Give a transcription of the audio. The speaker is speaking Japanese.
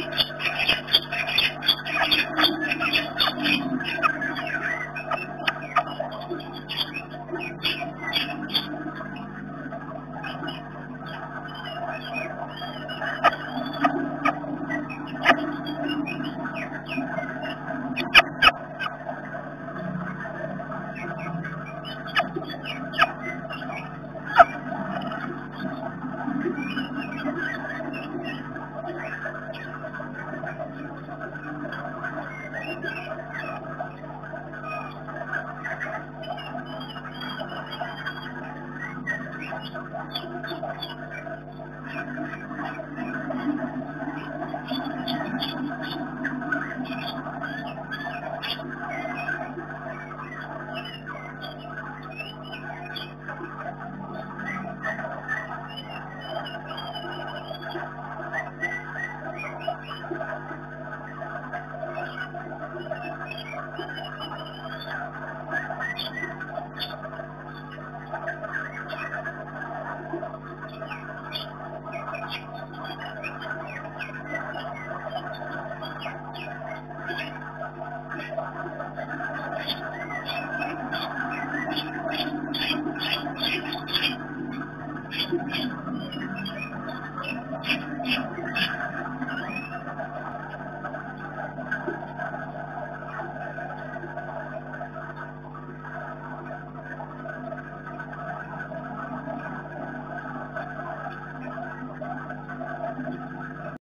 Thank you. ちょっと。